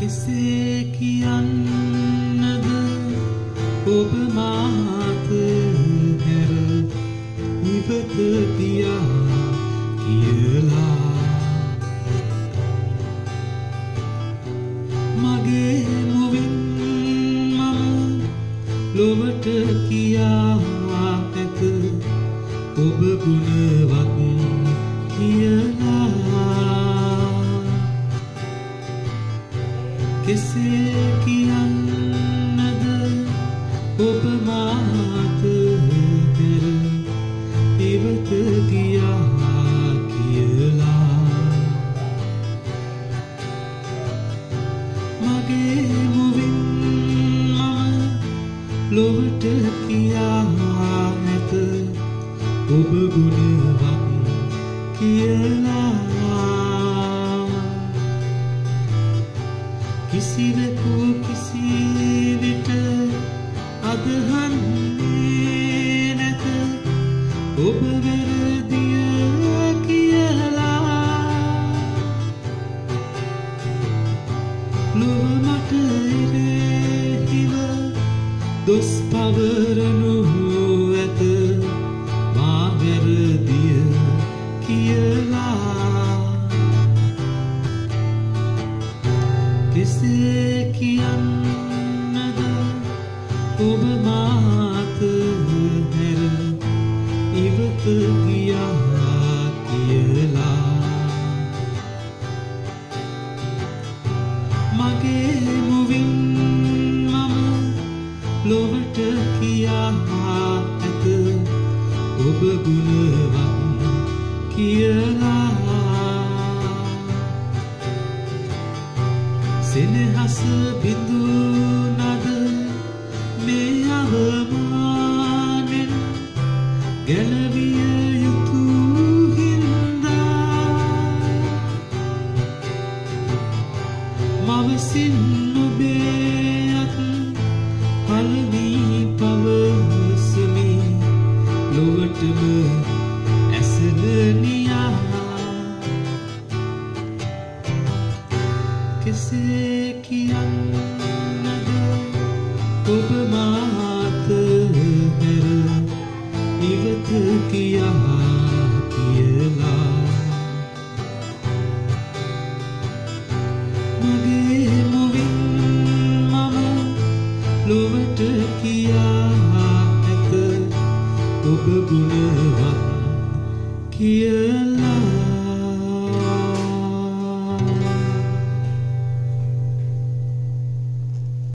කෙසේ කියන්නද? ඔබ මාත හැර ඉවත පියා කියලා. මගේ මුවින් මම ලොවට කියා ඇත. ඔබ ගුණවත් කියලා. කෙසේ කියන්නද? ඔබ මාත පෙර ඉවත ගියා කියලා. මගේ මුවින් මම ලොවට කියා ඇත ඔබ ගුණවත් කියලා. කිසිවෙකු කිසිවිට අදහන්නේ නැත. ඔබ වැරදිය කියලා. ලොව මට එරෙහිව දොස් පවරනු කෙසේ කියන්නද ඔබ මාත හැර ඉවත ගියා කියලා. මගේ මුවින් මම ලොවට කියා ඇත. ඔබ ගුණවත් කියලා සෙනහස බිඳුනද මේ අවමානෙන් ගැලවිය යුතු හින්දා? මවසින් නොබේ අත් පලවී පවසමි ලොවටම ඇසලනියා කෙසේ කියන්නද ඔබ මාත හැර ඉවත කියා කියලා. මගේ මුවින් මම ලොවට කියා ඇත ඔබ ගුණවත් කියලා